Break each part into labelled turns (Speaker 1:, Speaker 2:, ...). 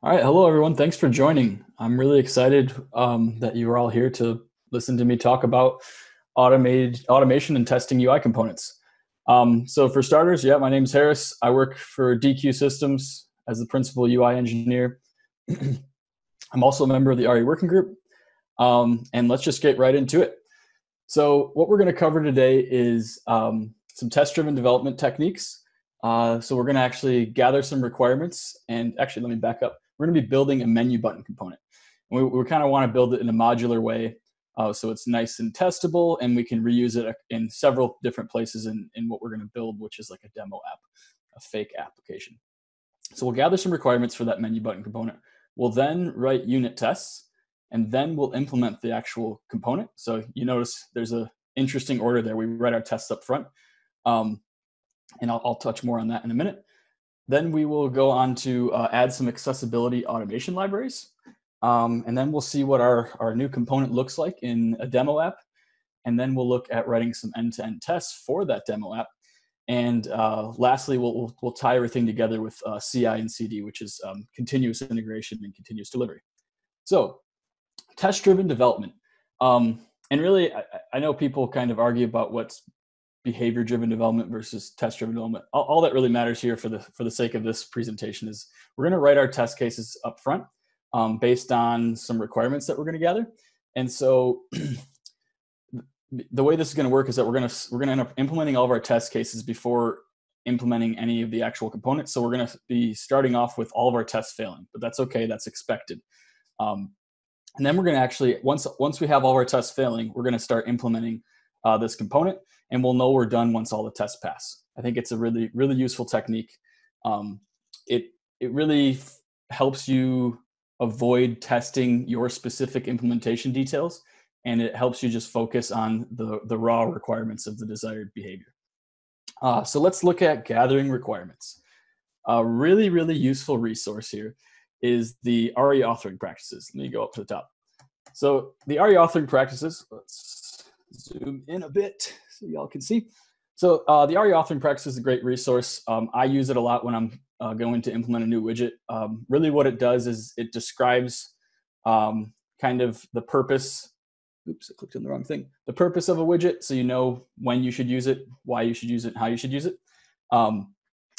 Speaker 1: All right, hello everyone. Thanks for joining. I'm really excited um, that you are all here to listen to me talk about automated automation and testing UI components. Um, so for starters, yeah, my name is Harris. I work for Deque Systems as the principal UI engineer. I'm also a member of the ARIA working group. Um, and let's just get right into it. So what we're going to cover today is um, some test-driven development techniques. Uh, so we're going to actually gather some requirements and actually let me back up we're going to be building a menu button component. We, we kind of want to build it in a modular way uh, so it's nice and testable and we can reuse it in several different places in, in what we're going to build, which is like a demo app, a fake application. So we'll gather some requirements for that menu button component. We'll then write unit tests and then we'll implement the actual component. So you notice there's a interesting order there. We write our tests up front. Um, and I'll, I'll touch more on that in a minute. Then we will go on to uh, add some accessibility automation libraries. Um, and then we'll see what our, our new component looks like in a demo app. And then we'll look at writing some end-to-end tests for that demo app. And uh, lastly, we'll, we'll, we'll, tie everything together with uh, CI and CD, which is um, continuous integration and continuous delivery. So test-driven development. Um, and really, I, I, know people kind of argue about what's behavior driven development versus test driven development. All, all, that really matters here for the for the sake of this presentation is we're going to write our test cases up front um, based on some requirements that we're going to gather. And so the way this is going to work is that we're going to we're going to end up implementing all of our test cases before implementing any of the actual components. So we're going to be starting off with all of our tests failing but that's okay that's expected. Um, and then we're going to actually once once we have all our tests failing we're going to start implementing uh, this component and we'll know we're done once all the tests pass. I think it's a really, really useful technique. Um, it, it really f- helps you avoid testing your specific implementation details and it helps you just focus on the, the raw requirements of the desired behavior. Uh, so let's look at gathering requirements. A really, really useful resource here is the ARIA authoring practices. Let me go up to the top. So the ARIA authoring practices, let's zoom in a bit so y'all can see. So uh, the ARIA authoring practice is a great resource. Um, I use it a lot when I'm uh, going to implement a new widget. Um, really what it does is it describes um, kind of the purpose, oops, I clicked on the wrong thing, the purpose of a widget so you know when you should use it, why you should use it, how you should use it. Um,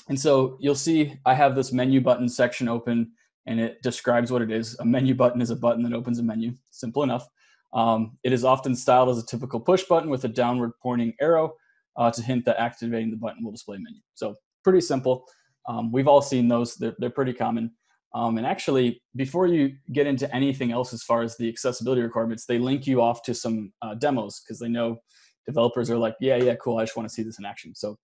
Speaker 1: and so you'll see I have this menu button section open and it describes what it is. A menu button is a button that opens a menu, simple enough. Um, it is often styled as a typical push button with a downward pointing arrow uh, to hint that activating the button will display menu. So pretty simple. Um, we've all seen those. They're, they're pretty common. Um, and actually, before you get into anything else as far as the accessibility requirements, they link you off to some uh, demos because they know developers are like, yeah, yeah, cool. I just want to see this in action. So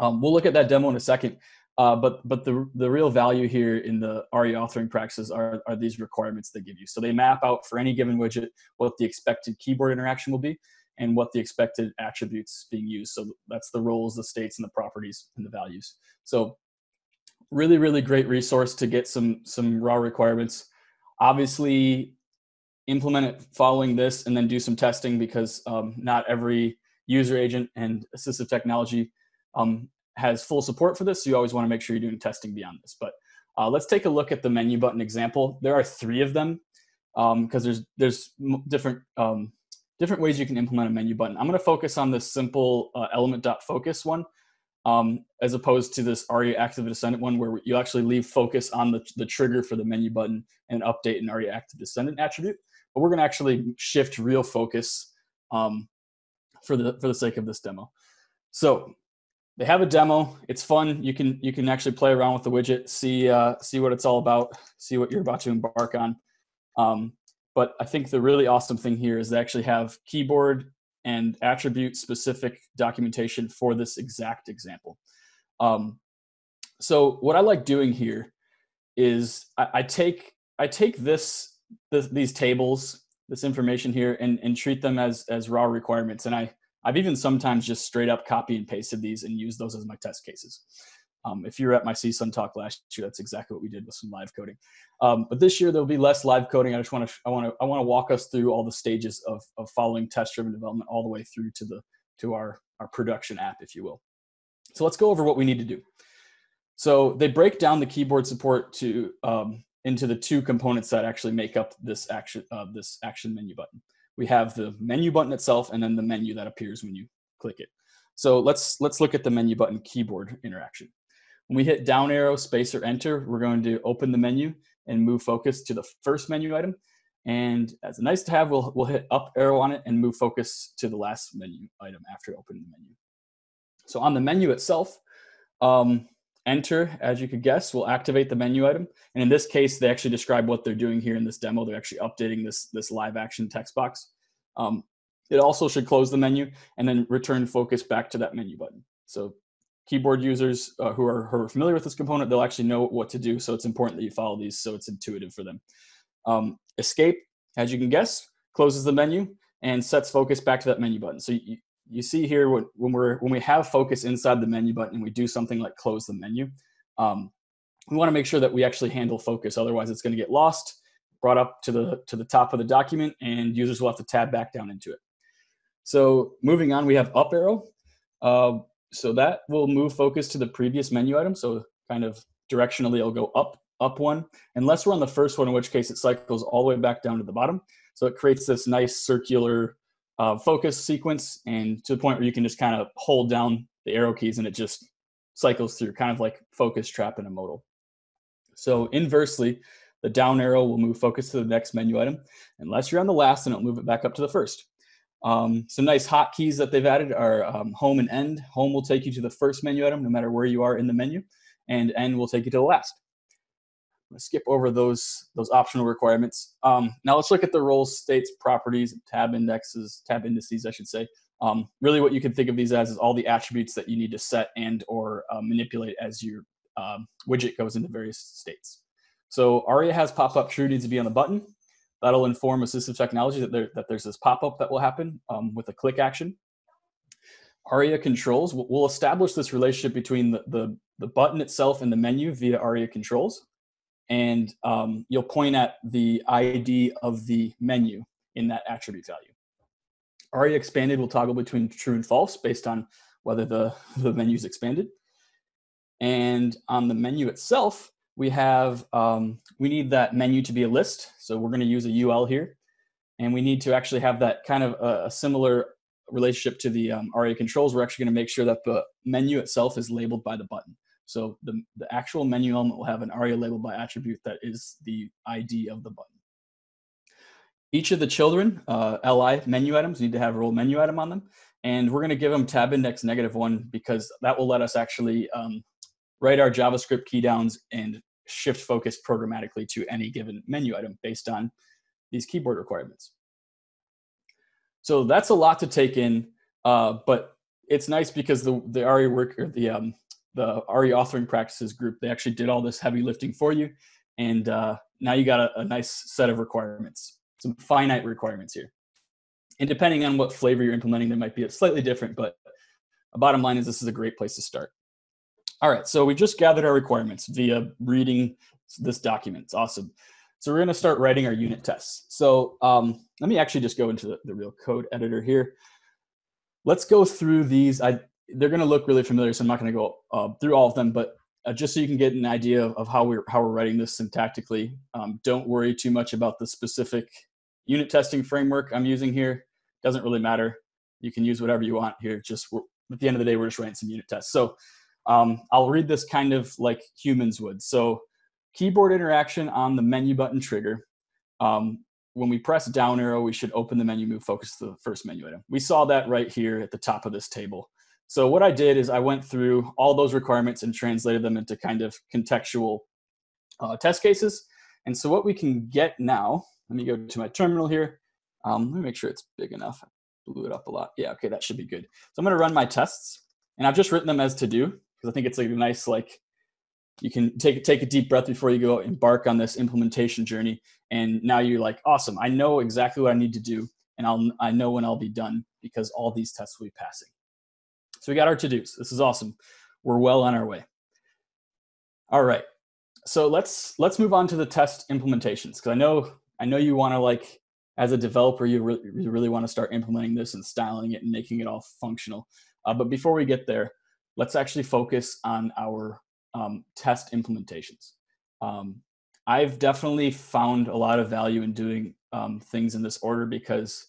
Speaker 1: um, we'll look at that demo in a second. Uh, but but the the real value here in the ARIA authoring practices are, are these requirements they give you. So they map out for any given widget what the expected keyboard interaction will be and what the expected attributes being used. So that's the roles, the states, and the properties and the values. So really, really great resource to get some some raw requirements. Obviously, implement it following this and then do some testing because um, not every user agent and assistive technology um, has full support for this. So you always want to make sure you're doing testing beyond this. But uh, let's take a look at the menu button example. There are three of them because um, there's there's different um, different ways you can implement a menu button. I'm going to focus on this simple uh, element.focus one um, as opposed to this ARIA active descendant one where you actually leave focus on the, the trigger for the menu button and update an ARIA active descendant attribute. But we're going to actually shift real focus um, for the for the sake of this demo. So they have a demo. It's fun. You can you can actually play around with the widget, see uh, see what it's all about, see what you're about to embark on. Um, but I think the really awesome thing here is they actually have keyboard and attribute specific documentation for this exact example. Um, so what I like doing here is I, I take I take this, this these tables, this information here, and and treat them as as raw requirements, and I I've even sometimes just straight up copy and pasted these and used those as my test cases. Um, if you were at my CSUN talk last year, that's exactly what we did with some live coding. Um, but this year there'll be less live coding. I just want to I want to I want to walk us through all the stages of of following test-driven development all the way through to the to our our production app, if you will. So let's go over what we need to do. So they break down the keyboard support to um, into the two components that actually make up this action uh, this action menu button. We have the menu button itself and then the menu that appears when you click it. So let's let's look at the menu button keyboard interaction. When we hit down arrow, space, or enter, we're going to open the menu and move focus to the first menu item. And as a nice to have, we'll, we'll hit up arrow on it and move focus to the last menu item after opening the menu. So on the menu itself, um, enter, as you could guess, will activate the menu item. And in this case, they actually describe what they're doing here in this demo. They're actually updating this, this live action text box. Um, it also should close the menu and then return focus back to that menu button. So keyboard users uh, who, are, who are familiar with this component, they'll actually know what to do. So it's important that you follow these so it's intuitive for them. Um, escape, as you can guess, closes the menu and sets focus back to that menu button. So you, you see here when, when we're when we have focus inside the menu button and we do something like close the menu, um, we want to make sure that we actually handle focus. Otherwise, it's going to get lost, brought up to the to the top of the document, and users will have to tab back down into it. So moving on, we have up arrow. Uh, so that will move focus to the previous menu item. So kind of directionally, it'll go up, up one, unless we're on the first one, in which case it cycles all the way back down to the bottom. So it creates this nice circular uh, focus sequence and to the point where you can just kind of hold down the arrow keys and it just cycles through kind of like focus trap in a modal. So inversely, the down arrow will move focus to the next menu item. Unless you're on the last, and it'll move it back up to the first. Um, some nice hotkeys that they've added are um, home and end. Home will take you to the first menu item, no matter where you are in the menu, and end will take you to the last. I'm gonna skip over those those optional requirements. Um, now let's look at the roles, states, properties, tab indexes, tab indices, I should say. Um, really, what you can think of these as is all the attributes that you need to set and or uh, manipulate as your um, widget goes into various states. So ARIA has pop-up true needs to be on the button. That'll inform assistive technology that, there, that there's this pop-up that will happen um, with a click action. ARIA controls will establish this relationship between the, the, the, button itself and the menu via ARIA controls. And um, you'll point at the ID of the menu in that attribute value. ARIA expanded will toggle between true and false based on whether the, the menu is expanded. And on the menu itself, we have, um, we need that menu to be a list. So we're gonna use a UL here. And we need to actually have that kind of a, a similar relationship to the um, ARIA controls. We're actually gonna make sure that the menu itself is labeled by the button. So the, the actual menu element will have an ARIA label by attribute that is the ID of the button. Each of the children, uh, LI menu items need to have a role menu item on them. And we're gonna give them tab index negative one because that will let us actually um, write our JavaScript key downs and shift focus programmatically to any given menu item based on these keyboard requirements. So that's a lot to take in, uh, but it's nice because the, the ARIA work or the, um, the ARIA authoring practices group, they actually did all this heavy lifting for you. And uh, now you got a, a nice set of requirements, some finite requirements here. And depending on what flavor you're implementing, they might be a slightly different, but a bottom line is this is a great place to start. All right, so we just gathered our requirements via reading this document. It's awesome. So we're gonna start writing our unit tests. So um, let me actually just go into the, the, real code editor here. Let's go through these. I, they're gonna look really familiar, so I'm not gonna go uh, through all of them, but uh, just so you can get an idea of, of, how, we're, how we're writing this syntactically, um, don't worry too much about the specific unit testing framework I'm using here. Doesn't really matter. You can use whatever you want here. Just at the end of the day, we're just writing some unit tests. So um, I'll read this kind of like humans would. So keyboard interaction on the menu button trigger. Um, when we press down arrow, we should open the menu, move focus to the first menu item. We saw that right here at the top of this table. So what I did is I went through all those requirements and translated them into kind of contextual uh, test cases. And so what we can get now, let me go to my terminal here. Um, let me make sure it's big enough. I blew it up a lot. Yeah, okay, that should be good. So I'm gonna run my tests and I've just written them as to do because I think it's like a nice like you can take take a deep breath before you go embark on this implementation journey and now you're like awesome i know exactly what i need to do and i'll i know when i'll be done because all these tests will be passing so we got our to-dos. This is awesome. We're well on our way. All right. So let's let's move on to the test implementations because i know i know you want to like as a developer you really, really want to start implementing this and styling it and making it all functional. Uh, but before we get there let's actually focus on our um, test implementations. Um, I've definitely found a lot of value in doing um, things in this order because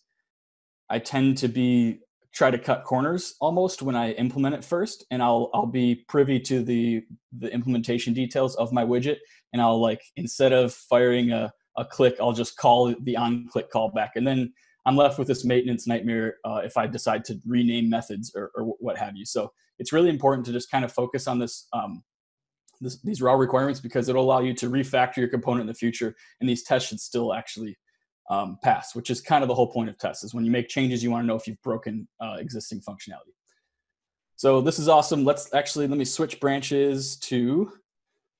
Speaker 1: I tend to be try to cut corners almost when I implement it first, and I'll I'll be privy to the the implementation details of my widget, and I'll like instead of firing a a click, I'll just call the on click callback, and then I'm left with this maintenance nightmare uh, if I decide to rename methods or, or, what have you. So it's really important to just kind of focus on this, um, this, these raw requirements because it'll allow you to refactor your component in the future, and these tests should still actually um, pass, which is kind of the whole point of tests. Is when you make changes, you want to know if you've broken uh, existing functionality. So this is awesome. Let's actually let me switch branches to,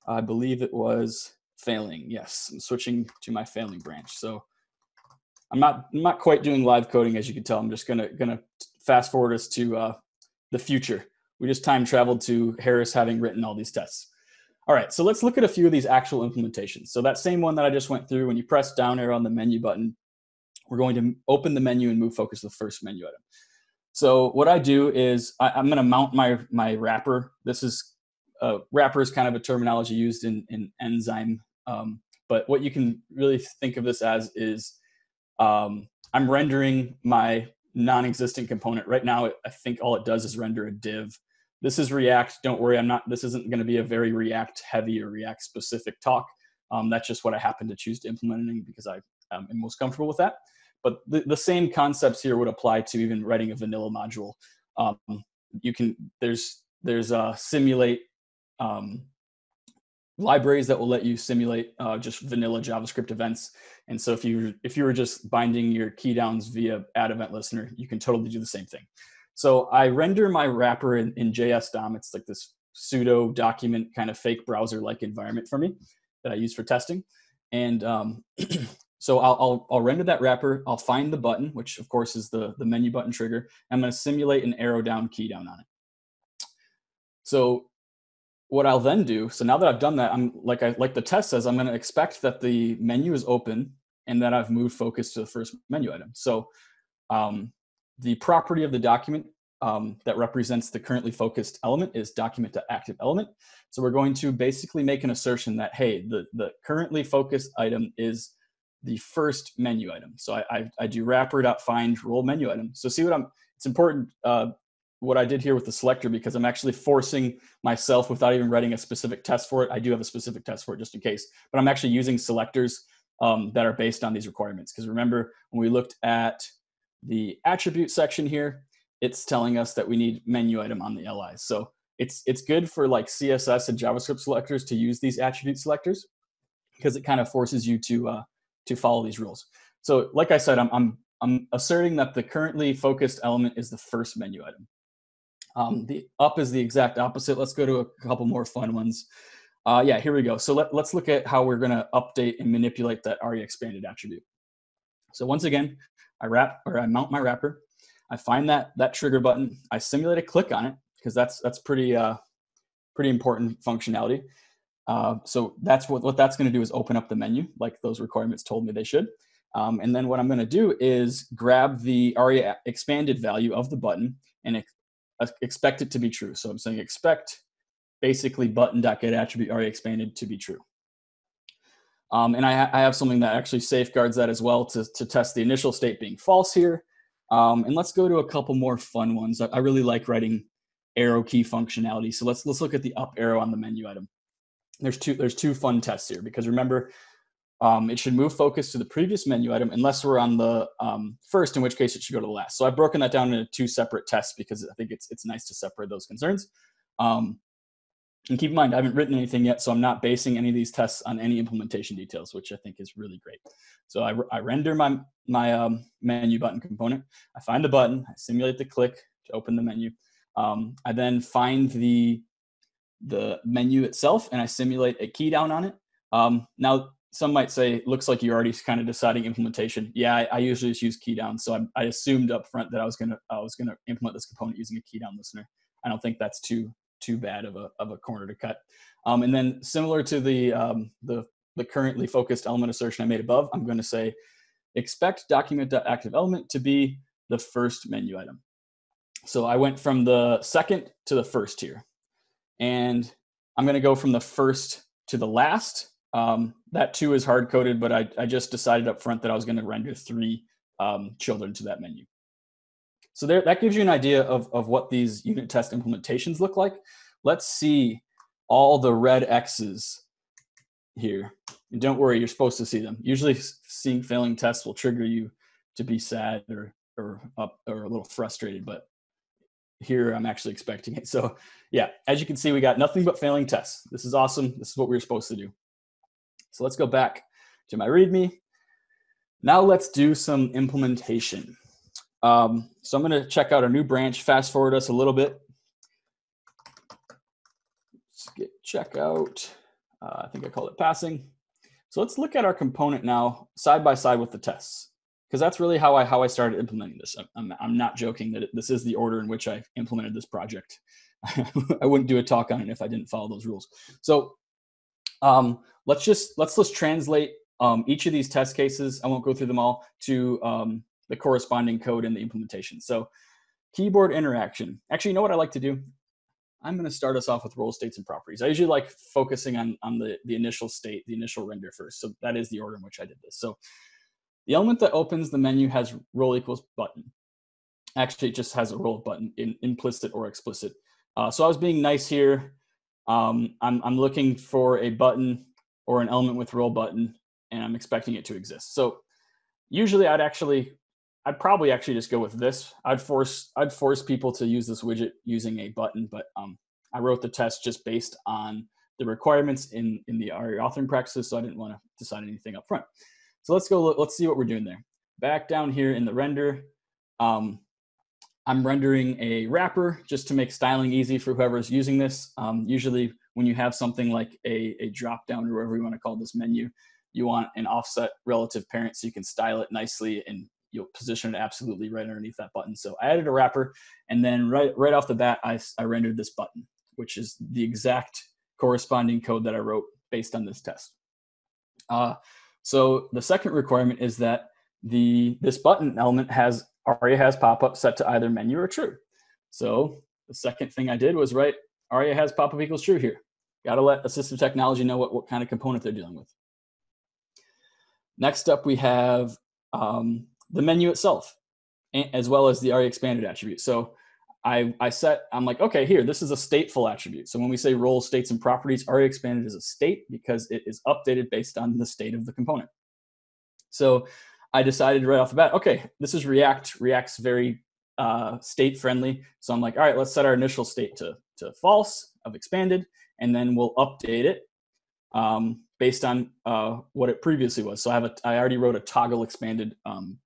Speaker 1: I believe it was failing. Yes, I'm switching to my failing branch. So I'm not I'm not quite doing live coding as you can tell. I'm just gonna gonna fast forward us to uh, the future. We just time traveled to Harris having written all these tests. All right, so let's look at a few of these actual implementations. So that same one that I just went through, when you press down arrow on the menu button, we're going to open the menu and move focus to the first menu item. So what I do is I, am going to mount my my wrapper. This is uh, wrapper is kind of a terminology used in in enzyme, um, but what you can really think of this as is um, I'm rendering my non-existent component right now. I think all it does is render a div this is React. Don't worry, I'm not. This isn't going to be a very React heavy or React specific talk. Um, that's just what I happen to choose to implement because I um, am most comfortable with that. But the, the same concepts here would apply to even writing a vanilla module. Um, you can there's there's uh, simulate um, libraries that will let you simulate uh, just vanilla JavaScript events. And so if you if you were just binding your key downs via add event listener, you can totally do the same thing. So I render my wrapper in, in JS DOM. It's like this pseudo document kind of fake browser like environment for me that I use for testing. And um, so I'll, I'll, I'll, render that wrapper. I'll find the button, which of course is the, the menu button trigger. I'm going to simulate an arrow down key down on it. So what I'll then do, so now that I've done that, I'm like I like the test says, I'm going to expect that the menu is open and that I've moved focus to the first menu item. So um, the property of the document um, that represents the currently focused element is document to active element. So we're going to basically make an assertion that, hey, the, the currently focused item is the first menu item. So I, I, I do wrapper.find role menu item. So see what I'm, it's important uh, what I did here with the selector because I'm actually forcing myself without even writing a specific test for it. I do have a specific test for it just in case, but I'm actually using selectors um, that are based on these requirements. Because remember, when we looked at the attribute section here, it's telling us that we need menu item on the LIs. So it's it's good for like CSS and JavaScript selectors to use these attribute selectors because it kind of forces you to uh, to follow these rules. So like I said, I'm, I'm, I'm asserting that the currently focused element is the first menu item. Um, the up is the exact opposite. Let's go to a couple more fun ones. Uh, yeah, here we go. So let, let's look at how we're going to update and manipulate that ARIA expanded attribute. So once again, I wrap or I mount my wrapper. I find that that trigger button. I simulate a click on it because that's that's pretty uh, pretty important functionality. Uh, so that's what what that's going to do is open up the menu like those requirements told me they should. Um, and then what I'm going to do is grab the ARIA expanded value of the button and ex expect it to be true. So I'm saying expect basically button.get attribute ARIA expanded to be true. Um, and I, I, have something that actually safeguards that as well to, to test the initial state being false here. Um, and let's go to a couple more fun ones. I, I, really like writing arrow key functionality. So let's let's look at the up arrow on the menu item. There's two there's two fun tests here because remember um, it should move focus to the previous menu item unless we're on the um, first, in which case it should go to the last. So I've broken that down into two separate tests because I think it's it's nice to separate those concerns. Um, and keep in mind, I haven't written anything yet, so I'm not basing any of these tests on any implementation details, which I think is really great. So I, I render my, my um, menu button component. I find the button, I simulate the click to open the menu. Um, I then find the, the menu itself and I simulate a key down on it. Um, now, some might say, looks like you're already kind of deciding implementation. Yeah, I, I usually just use key down. So I, I assumed up front that I was gonna I was gonna implement this component using a key down listener. I don't think that's too too bad of a, of a corner to cut. Um, and then similar to the, um, the, the currently focused element assertion I made above, I'm going to say expect document.active element to be the first menu item. So I went from the second to the first here. And I'm going to go from the first to the last um, that too is hard coded, but I, I just decided up front that I was going to render three um, children to that menu. So there, that gives you an idea of, of what these unit test implementations look like. Let's see all the red X's here. And don't worry, you're supposed to see them. Usually seeing failing tests will trigger you to be sad or, or up or a little frustrated, but here I'm actually expecting it. So yeah, as you can see, we got nothing but failing tests. This is awesome. This is what we were supposed to do. So let's go back to my README. Now let's do some implementation. Um, so I'm gonna check out a new branch, fast forward us a little bit. Let's git checkout. Uh, I think I call it passing. So let's look at our component now side by side with the tests because that's really how I how I started implementing this. I'm, I'm not joking that it, this is the order in which I implemented this project. I wouldn't do a talk on it if I didn't follow those rules. So um, let's just let's just translate um, each of these test cases. I won't go through them all to um, the corresponding code in the implementation. So keyboard interaction. Actually, you know what I like to do? I'm going to start us off with role states and properties. I usually like focusing on, on the, the initial state, the initial render first. So that is the order in which I did this. So the element that opens the menu has role equals button. Actually, it just has a role button in implicit or explicit. Uh, so I was being nice here. Um, I'm, I'm looking for a button or an element with role button, and I'm expecting it to exist. So usually I'd actually, I'd probably actually just go with this. I'd force, I'd force people to use this widget using a button, but um, I wrote the test just based on the requirements in, in the ARIA authoring practices, so I didn't want to decide anything up front. So let's go, let's see what we're doing there. Back down here in the render, um, I'm rendering a wrapper just to make styling easy for whoever's using this. Um, usually when you have something like a, a drop down or whatever you want to call this menu, you want an offset relative parent so you can style it nicely and you'll position it absolutely right underneath that button. So I added a wrapper and then right, right off the bat, I, I rendered this button, which is the exact corresponding code that I wrote based on this test. Uh, so the second requirement is that the this button element has ARIA has pop-up set to either menu or true. So the second thing I did was write ARIA has pop-up equals true here. Got to let assistive technology know what, what kind of component they're dealing with. Next up, we have um, the menu itself, as well as the ARIA expanded attribute. So I, I set, I'm like, okay, here, this is a stateful attribute. So when we say role states and properties, ARIA expanded is a state because it is updated based on the state of the component. So I decided right off the bat, okay, this is React. React's very uh, state friendly. So I'm like, all right, let's set our initial state to, to false of expanded, and then we'll update it um, based on uh, what it previously was. So I have a, I already wrote a toggle expanded um,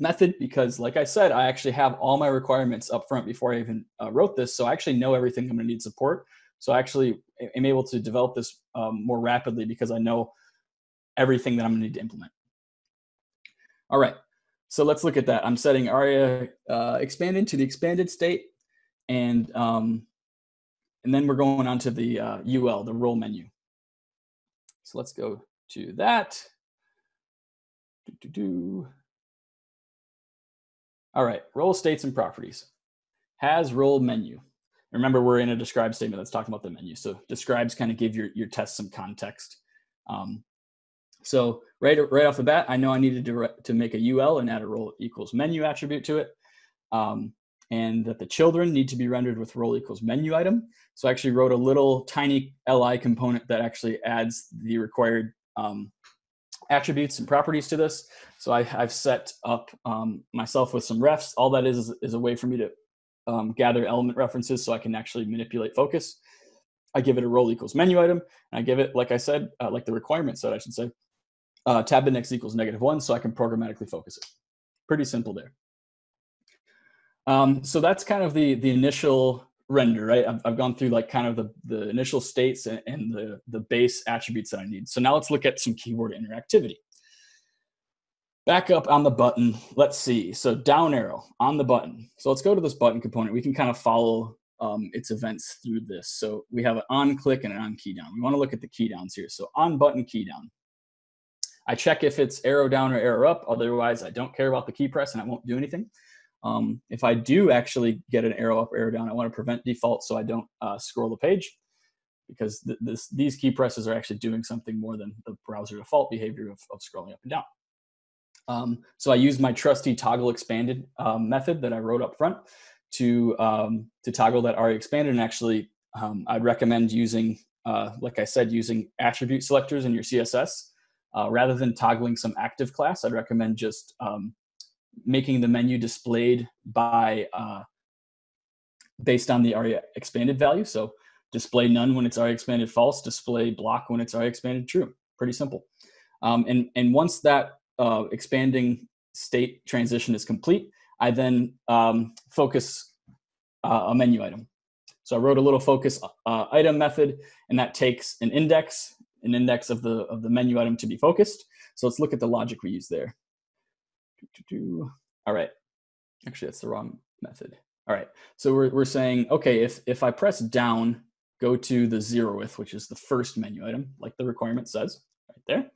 Speaker 1: method because like I said, I actually have all my requirements up front before I even uh, wrote this. So I actually know everything I'm gonna need support. So I actually am able to develop this um, more rapidly because I know everything that I'm gonna need to implement. All right, so let's look at that. I'm setting ARIA uh, expanded to the expanded state and um, and then we're going on to the uh, UL, the role menu. So let's go to that. Do, do, do. All right, role states and properties. Has role menu. Remember, we're in a describe statement that's talking about the menu. So describes kind of give your, your test some context. Um, so right, right off the bat, I know I needed to, to make a UL and add a role equals menu attribute to it. Um, and that the children need to be rendered with role equals menu item. So I actually wrote a little tiny LI component that actually adds the required um, attributes and properties to this. So I, have set up um, myself with some refs. All that is, is, is a way for me to um, gather element references so I can actually manipulate focus. I give it a role equals menu item, and I give it, like I said, uh, like the requirement set, I should say, uh, tab index equals negative one, so I can programmatically focus it. Pretty simple there. Um, so that's kind of the the initial render, right? I've, I've gone through like kind of the, the initial states and, and the, the base attributes that I need. So now let's look at some keyboard interactivity. Back up on the button, let's see. So down arrow on the button. So let's go to this button component. We can kind of follow um, its events through this. So we have an on click and an on key down. We want to look at the key downs here. So on button key down. I check if it's arrow down or arrow up. Otherwise, I don't care about the key press and I won't do anything. Um, if I do actually get an arrow up, arrow down, I want to prevent default so I don't uh, scroll the page. because th- this, these key presses are actually doing something more than the browser default behavior of, of scrolling up and down. Um, so I use my trusty toggle expanded um, method that I wrote up front to, um, to toggle that ARIA expanded. And actually, um, I'd recommend using, uh, like I said, using attribute selectors in your CSS. Uh, rather than toggling some active class, I'd recommend just um, making the menu displayed by uh, based on the ARIA expanded value. So display none when it's ARIA expanded false, display block when it's ARIA expanded true. Pretty simple. Um, and, and once that uh, expanding state transition is complete, I then um, focus uh, a menu item. So I wrote a little focus uh, item method, and that takes an index, an index of the of the menu item to be focused. So let's look at the logic we use there. All right, actually that's the wrong method. All right, so we're we're saying okay if if I press down, go to the zeroth, which is the first menu item, like the requirement says right there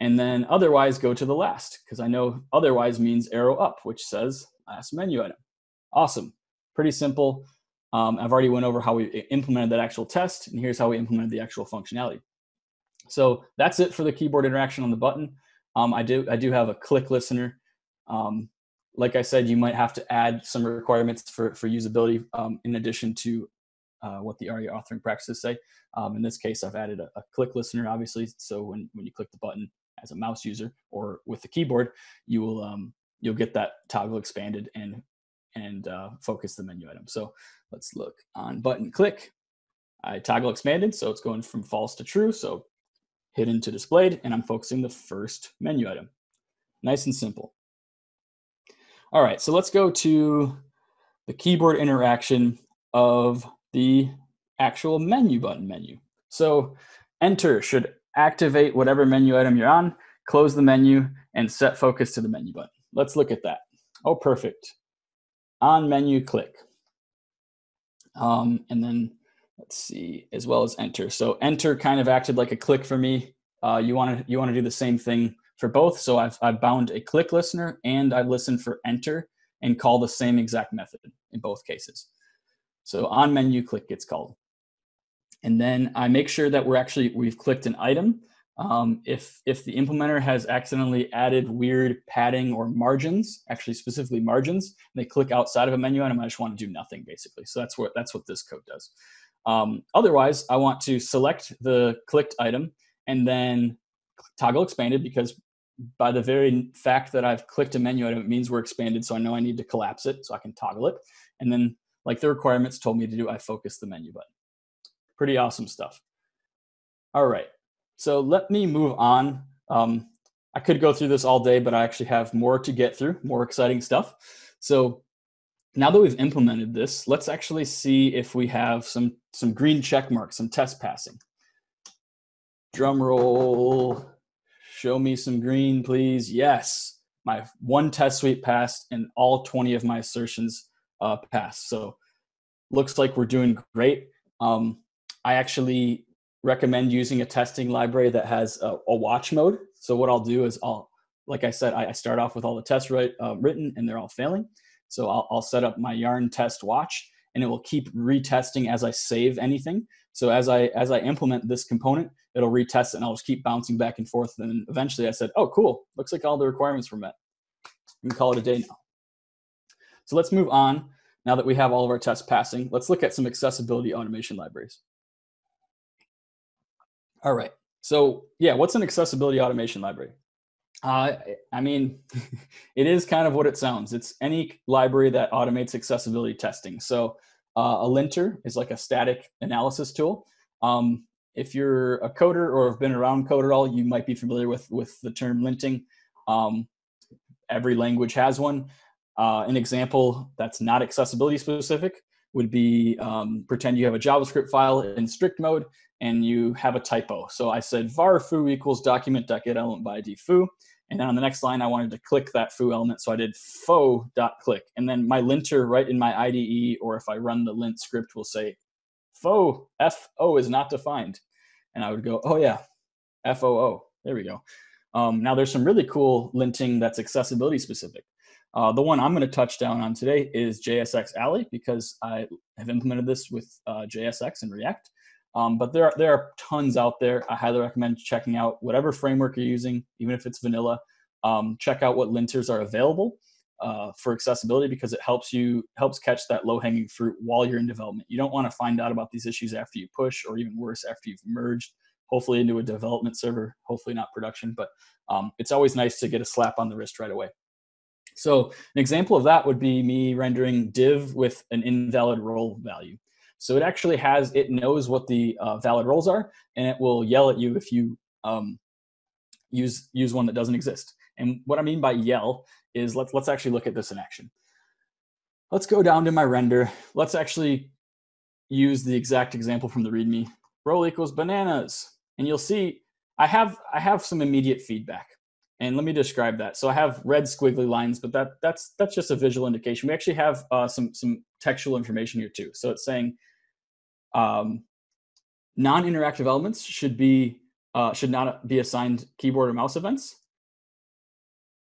Speaker 1: and then otherwise go to the last because I know otherwise means arrow up, which says last menu item. Awesome, pretty simple. Um, I've already went over how we implemented that actual test, and here's how we implemented the actual functionality. So that's it for the keyboard interaction on the button. Um, I do I do have a click listener. Um, like I said, you might have to add some requirements for for usability um, in addition to uh, what the ARIA authoring practices say. Um, in this case, I've added a, a, click listener, obviously. So when, when you click the button, as a mouse user or with the keyboard, you will um, you'll get that toggle expanded and and uh, focus the menu item. So let's look on button click. I toggle expanded, so it's going from false to true. So hidden to displayed, and I'm focusing the first menu item. Nice and simple. All right, so let's go to the keyboard interaction of the actual menu button menu. So enter should activate whatever menu item you're on, close the menu, and set focus to the menu button. Let's look at that. Oh, perfect. On menu, click. Um, and then let's see, as well as enter. So enter kind of acted like a click for me. Uh, you want to you want to do the same thing for both. So I've, I've bound a click listener and I listen for enter and call the same exact method in both cases. So on menu click gets called. And then I make sure that we're actually, we've clicked an item. Um, if, if the implementer has accidentally added weird padding or margins, actually specifically margins, they click outside of a menu item, I just want to do nothing basically. So that's what, that's what this code does. Um, otherwise, I want to select the clicked item and then toggle expanded because by the very fact that I've clicked a menu item, it means we're expanded. So I know I need to collapse it so I can toggle it. And then like the requirements told me to do, I focus the menu button. Pretty awesome stuff. All right, so let me move on. Um, I could go through this all day, but I actually have more to get through, more exciting stuff. So now that we've implemented this, let's actually see if we have some, some green check marks, some test passing. Drum roll, show me some green, please. Yes, my one test suite passed and all 20 of my assertions uh, passed. So looks like we're doing great. Um, I actually recommend using a testing library that has a, a, watch mode. So what I'll do is I'll, like I said, I, I start off with all the tests right, uh, written and they're all failing. So I'll, I'll set up my yarn test watch and it will keep retesting as I save anything. So as I as I implement this component, it'll retest and I'll just keep bouncing back and forth. And eventually I said, oh, cool. Looks like all the requirements were met. We can call it a day now. So let's move on. Now that we have all of our tests passing, let's look at some accessibility automation libraries. All right. So yeah, what's an accessibility automation library? Uh, I mean, it is kind of what it sounds. It's any library that automates accessibility testing. So uh, a linter is like a static analysis tool. Um, if you're a coder or have been around code at all, you might be familiar with, with the term linting. Um, every language has one. Uh, an example that's not accessibility specific would be um, pretend you have a JavaScript file in strict mode and you have a typo. So I said var foo equals document.get element by id foo. And then on the next line, I wanted to click that foo element. So I did foo.click. And then my linter right in my IDE, or if I run the lint script, will say foo, F-O is not defined. And I would go, oh yeah, F-O-O. There we go. Um, now there's some really cool linting that's accessibility specific. Uh, the one I'm going to touch down on today is JSX a11y because I have implemented this with uh, JSX and React. Um, but there are, there are tons out there. I highly recommend checking out whatever framework you're using, even if it's vanilla. Um, check out what linters are available uh, for accessibility because it helps you helps catch that low hanging fruit while you're in development. You don't want to find out about these issues after you push, or even worse, after you've merged, hopefully into a development server, hopefully not production. But um, it's always nice to get a slap on the wrist right away. So an example of that would be me rendering div with an invalid role value. So it actually has, it knows what the uh, valid roles are, and it will yell at you if you um, use use one that doesn't exist. And what I mean by yell is let's let's actually look at this in action. Let's go down to my render. Let's actually use the exact example from the README. Role equals bananas, and you'll see I have I have some immediate feedback. And let me describe that. So I have red squiggly lines, but that that's that's just a visual indication. We actually have uh, some some textual information here too. So it's saying um, non-interactive elements should be uh, should not be assigned keyboard or mouse events.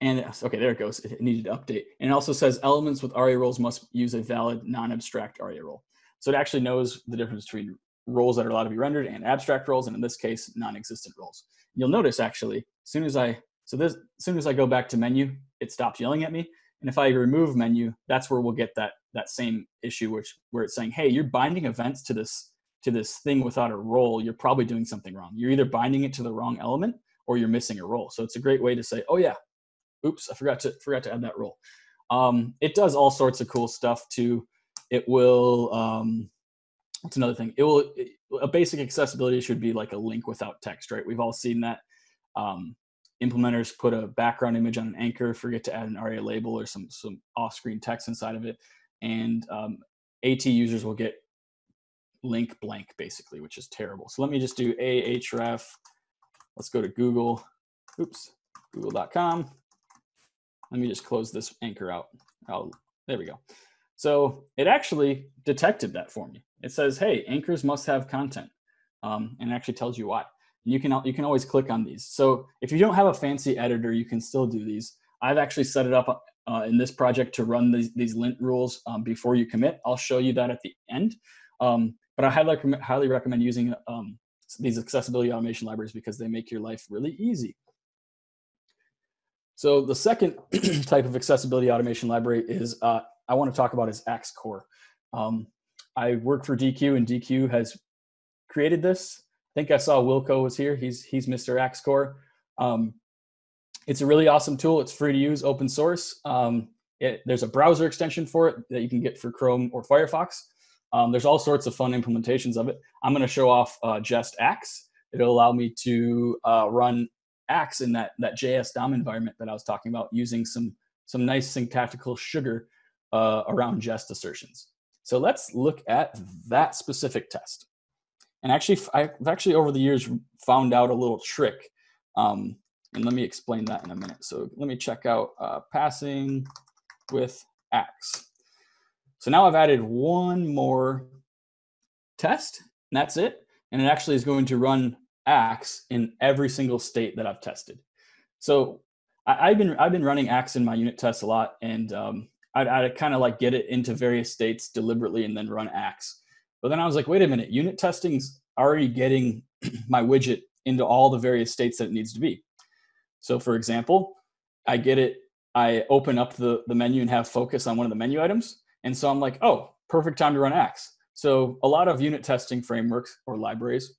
Speaker 1: And okay, there it goes. It needed to update. And it also says elements with ARIA roles must use a valid non-abstract ARIA role. So it actually knows the difference between roles that are allowed to be rendered and abstract roles, and in this case, non-existent roles. You'll notice actually, as soon as I so this, as soon as I go back to menu, it stops yelling at me. And if I remove menu, that's where we'll get that that same issue, which where it's saying, hey, you're binding events to this to this thing without a role. You're probably doing something wrong. You're either binding it to the wrong element or you're missing a role. So it's a great way to say, oh yeah, oops, I forgot to forgot to add that role. Um, it does all sorts of cool stuff too. It will. Um, what's another thing? It will. It, a basic accessibility should be like a link without text, right? We've all seen that. Um, implementers put a background image on an anchor, forget to add an ARIA label or some some off-screen text inside of it, and um, AT users will get link blank basically, which is terrible. So let me just do ahref. Let's go to Google. Oops, google.com. Let me just close this anchor out. Oh, there we go. So it actually detected that for me. It says, hey, anchors must have content, um, and actually tells you why you can you can always click on these. So if you don't have a fancy editor, you can still do these. I've actually set it up uh, in this project to run these, these lint rules um, before you commit. I'll show you that at the end. Um, but I highly, highly recommend using um, these accessibility automation libraries because they make your life really easy. So the second type of accessibility automation library is uh, I want to talk about is Axe Core. Um, I work for Deque and Deque has created this think I saw Wilco was here. He's he's Mr. Axe Core. Um, it's a really awesome tool. It's free to use, open source. Um, it, there's a browser extension for it that you can get for Chrome or Firefox. Um, there's all sorts of fun implementations of it. I'm going to show off uh, Jest Axe. It'll allow me to uh, run Axe in that that JS DOM environment that I was talking about, using some some nice syntactical sugar uh, around Jest assertions. So let's look at that specific test. And actually, I've actually over the years found out a little trick. Um, and let me explain that in a minute. So let me check out uh, passing with Axe. So now I've added one more test, and that's it. And it actually is going to run Axe in every single state that I've tested. So I, have been I've been running Axe in my unit tests a lot, and um, I, I kind of like get it into various states deliberately and then run Axe. But then I was like, wait a minute, unit testing's already getting my widget into all the various states that it needs to be. So for example, I get it, I open up the, the menu and have focus on one of the menu items. And so I'm like, oh, perfect time to run Axe. So a lot of unit testing frameworks or libraries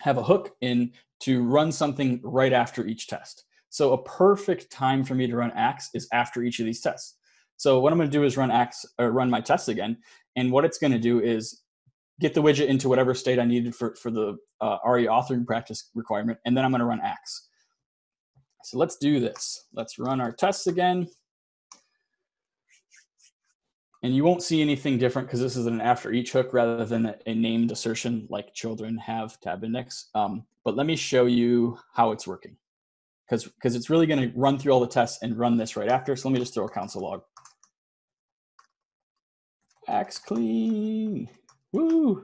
Speaker 1: have a hook in to run something right after each test. So a perfect time for me to run Axe is after each of these tests. So what I'm going to do is run Axe or run my tests again. And what it's going to do is get the widget into whatever state I needed for, for the uh, ARIA authoring practice requirement, and then I'm gonna run Axe. So let's do this. Let's run our tests again. And you won't see anything different because this is an after each hook rather than a, a named assertion like children have tab index. Um, but let me show you how it's working because because it's really going to run through all the tests and run this right after. So let me just throw a console log. Axe clean. Woo!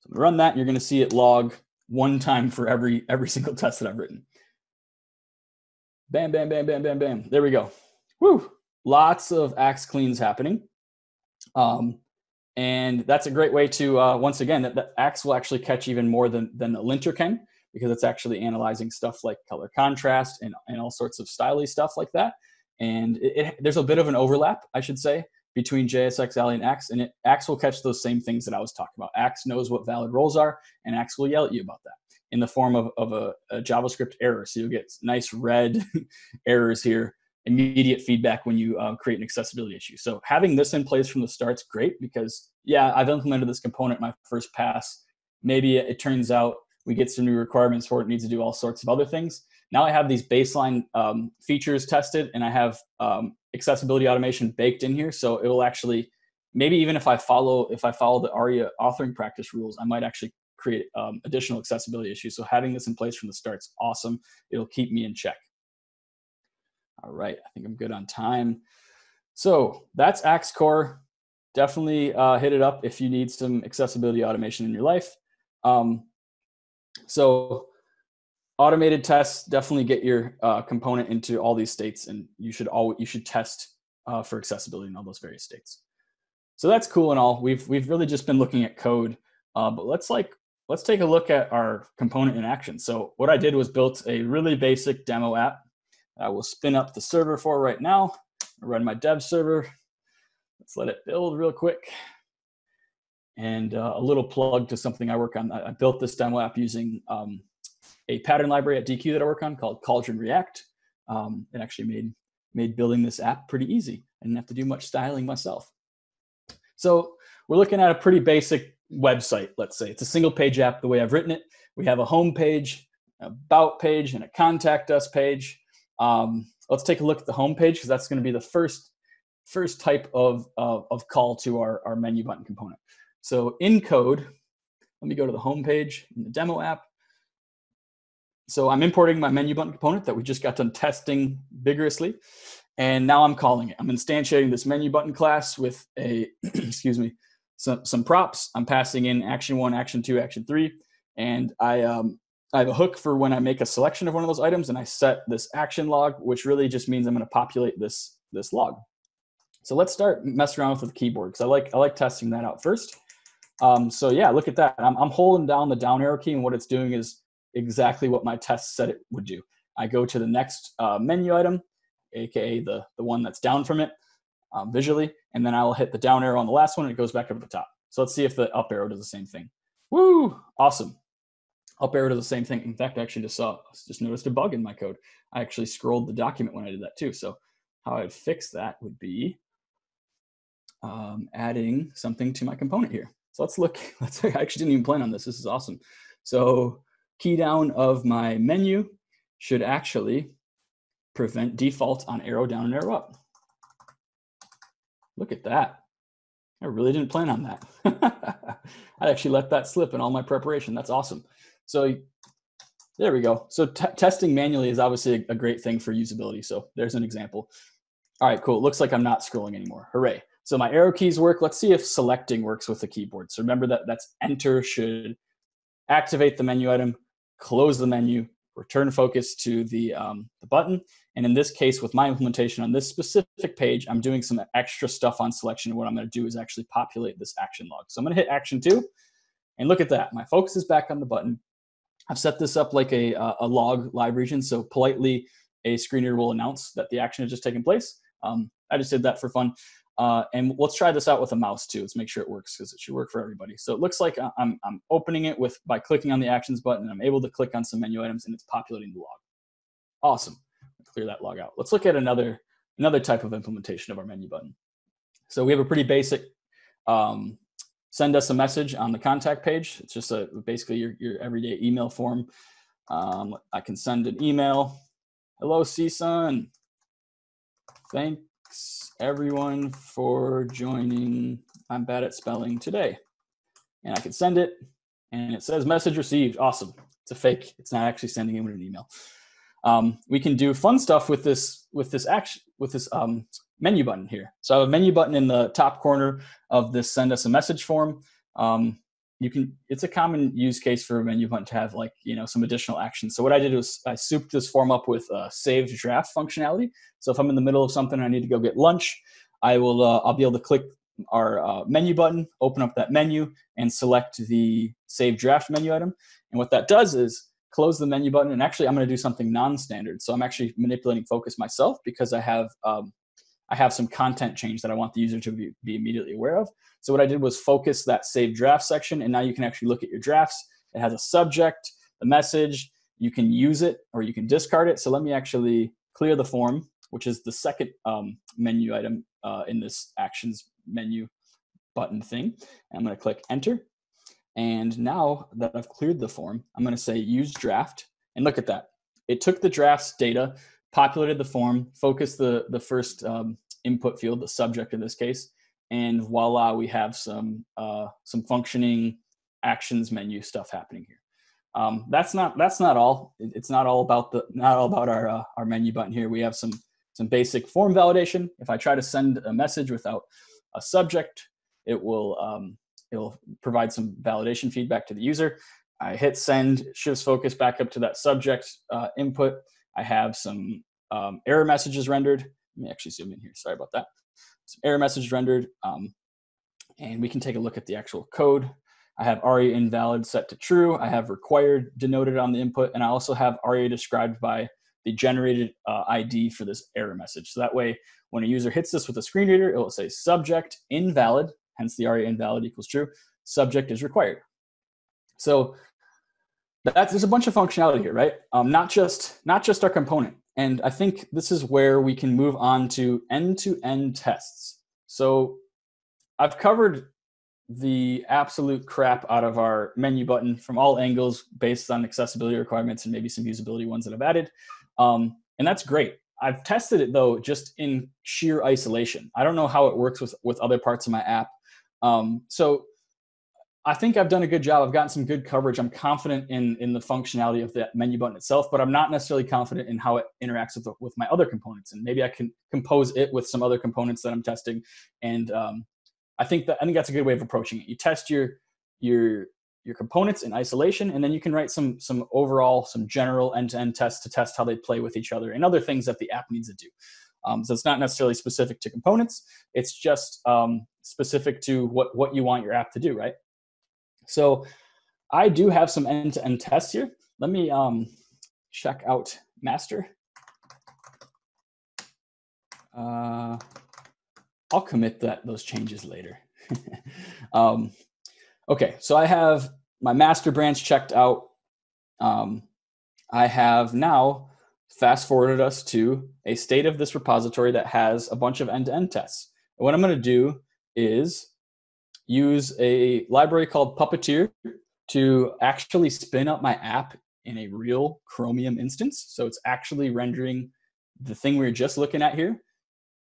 Speaker 1: So I'm gonna run that, you're going to see it log one time for every every single test that I've written. Bam, bam, bam, bam, bam, bam. There we go. Woo! Lots of axe cleans happening. Um, And that's a great way to, uh, once again, that, that Axe will actually catch even more than, than the linter can because it's actually analyzing stuff like color contrast and, and all sorts of styly stuff like that. And it, it, there's a bit of an overlap, I should say, between JSX, a11y, and Axe, and it, Axe will catch those same things that I was talking about. Axe knows what valid roles are, and Axe will yell at you about that in the form of, of a, a JavaScript error. So you'll get nice red errors here, immediate feedback when you uh, create an accessibility issue. So having this in place from the start's great because, yeah, I've implemented this component my first pass. Maybe it turns out we get some new requirements for it needs to do all sorts of other things. Now I have these baseline um, features tested and I have um, accessibility automation baked in here. So it will actually, maybe even if I follow, if I follow the ARIA authoring practice rules, I might actually create um, additional accessibility issues. So having this in place from the start is awesome. It'll keep me in check. All right, I think I'm good on time. So that's Axe Core. Definitely uh, hit it up if you need some accessibility automation in your life. Um, so automated tests definitely get your uh, component into all these states, and you should all you should test uh, for accessibility in all those various states. So that's cool and all. We've we've really just been looking at code, uh, but let's like let's take a look at our component in action. So what I did was built a really basic demo app. I will spin up the server for right now. Run my dev server. Let's let it build real quick. And uh, a little plug to something I work on. I, I built this demo app using um, a pattern library at Deque that I work on called Cauldron React. Um, it actually made made building this app pretty easy. I didn't have to do much styling myself. So we're looking at a pretty basic website, let's say. It's a single page app the way I've written it. We have a home page, about page, and a contact us page. Um, let's take a look at the home page because that's going to be the first first type of, of, of call to our, our menu button component. So in code, let me go to the home page in the demo app. So I'm importing my menu button component that we just got done testing vigorously. And now I'm calling it. I'm instantiating this menu button class with a, excuse me, some, some props. I'm passing in action one, action two, action three, and I um, I have a hook for when I make a selection of one of those items, and I set this action log, which really just means I'm going to populate this this log. So let's start messing around with the keyboard because I like I like testing that out first. Um, so yeah, look at that. I'm, I'm holding down the down arrow key, and what it's doing is exactly what my test said it would do. I go to the next uh, menu item, aka the the one that's down from it um, visually, and then I will hit the down arrow on the last one and it goes back up to the top. So let's see if the up arrow does the same thing. Woo! Awesome. Up arrow does the same thing. In fact, I actually just saw, just noticed a bug in my code. I actually scrolled the document when I did that too. So how I'd fix that would be um, adding something to my component here. So let's look, let's, I actually didn't even plan on this. This is awesome. So key down of my menu should actually prevent default on arrow down and arrow up. Look at that. I really didn't plan on that. I actually let that slip in all my preparation. That's awesome. So there we go. So testing manually is obviously a, a great thing for usability. So there's an example. All right, cool. Looks like I'm not scrolling anymore. Hooray. So my arrow keys work. Let's see if selecting works with the keyboard. So remember that that's enter should activate the menu item, close the menu, return focus to the, um, the button. And in this case, with my implementation on this specific page, I'm doing some extra stuff on selection. what I'm going to do is actually populate this action log. So I'm going to hit action two. And look at that. My focus is back on the button. I've set this up like a, a log live region. So politely, a screener will announce that the action has just taken place. Um, I just did that for fun. Uh, and let's try this out with a mouse too. Let's make sure it works because it should work for everybody. So it looks like I'm, I'm opening it with by clicking on the actions button. I'm able to click on some menu items and it's populating the log. Awesome clear that log out. Let's look at another, another type of implementation of our menu button. So we have a pretty basic um, send us a message on the contact page. It's just a basically your, your everyday email form. Um, I can send an email. Hello, CSUN. Thanks everyone for joining. I'm bad at spelling today. And I can send it and it says message received. Awesome. It's a fake. It's not actually sending anyone an email. Um, we can do fun stuff with this with this action with this um, menu button here. So I have a menu button in the top corner of this send us a message form. Um, you can it's a common use case for a menu button to have like you know some additional actions. So what I did was I souped this form up with a saved draft functionality. So if I'm in the middle of something and I need to go get lunch, I will uh, I'll be able to click our uh, menu button, open up that menu, and select the Save Draft menu item. And what that does is close the menu button. And actually, I'm going to do something non-standard. So I'm actually manipulating focus myself because I have um, I have some content change that I want the user to be, be immediately aware of. So what I did was focus that Save Draft section, and now you can actually look at your drafts. It has a subject, the message. You can use it or you can discard it. So let me actually clear the form, which is the second um, menu item uh, in this Actions menu button thing. And I'm to click Enter. And now that I've cleared the form, I'm going to say use draft. And look at that. It took the draft's data, populated the form, focused the, the first um, input field, the subject in this case, and voila, we have some, uh, some functioning actions menu stuff happening here. Um, that's not that's not all. It's not all about the not all about our uh, our menu button here. We have some some basic form validation. If I try to send a message without a subject, it will um, it will provide some validation feedback to the user. I hit send, shifts focus back up to that subject uh, input. I have some um, error messages rendered. Let me actually zoom in here. Sorry about that. Some error messages rendered. Um, and we can take a look at the actual code. I have ARIA invalid set to true. I have required denoted on the input. And I also have ARIA described by the generated uh, ID for this error message. So that way, when a user hits this with a screen reader, it will say subject invalid hence the ARIA invalid equals true. Subject is required. So that's there's a bunch of functionality here, right? Um, not just not just our component. And I think this is where we can move on to end-to-end tests. So I've covered the absolute crap out of our menu button from all angles based on accessibility requirements and maybe some usability ones that I've added. Um, and that's great. I've tested it though just in sheer isolation. I don't know how it works with, with other parts of my app. Um, so I think I've done a good job. I've gotten some good coverage. I'm confident in in the functionality of that menu button itself, but I'm not necessarily confident in how it interacts with with my other components. And maybe I can compose it with some other components that I'm testing. And um, I think that I think that's a good way of approaching it. You test your your your components in isolation, and then you can write some some overall some general end to end tests to test how they play with each other and other things that the app needs to do. Um, so it's not necessarily specific to components. It's just um, specific to what, what you want your app to do, right? So I do have some end-to-end tests here. Let me um, check out master. Uh, I'll commit that those changes later. um, okay, so I have my master branch checked out. Um, I have now fast forwarded us to a state of this repository that has a bunch of end-to-end tests. And what I'm going to do is use a library called Puppeteer to actually spin up my app in a real Chromium instance. So it's actually rendering the thing we were just looking at here